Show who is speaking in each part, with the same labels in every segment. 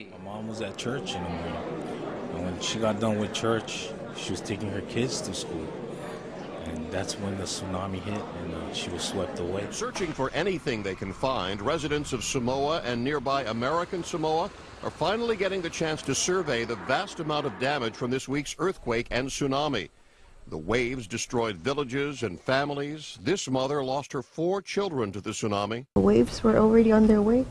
Speaker 1: My mom was at church in the morning, and when she got done with church, she was taking her kids to school. And that's when the tsunami hit, and uh, she was swept away.
Speaker 2: Searching for anything they can find, residents of Samoa and nearby American Samoa are finally getting the chance to survey the vast amount of damage from this week's earthquake and tsunami. The waves destroyed villages and families. This mother lost her four children to the tsunami.
Speaker 3: The waves were already on their way,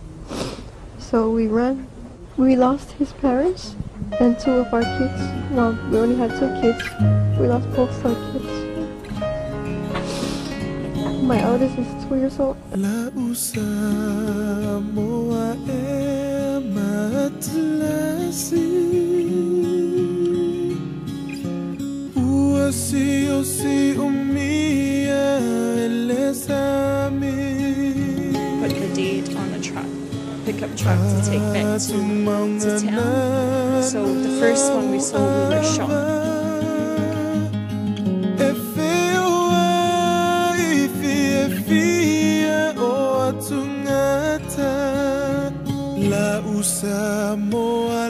Speaker 3: so we ran. We lost his parents and two of our kids. Well, we only had two kids. We lost both our kids. My eldest is two years old.
Speaker 4: Pickup truck to take back to, to town. So the first one we saw, we were shocked.
Speaker 5: E whiua i fia fia o La Usamoa,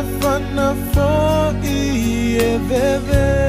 Speaker 5: Whana fo i e vewe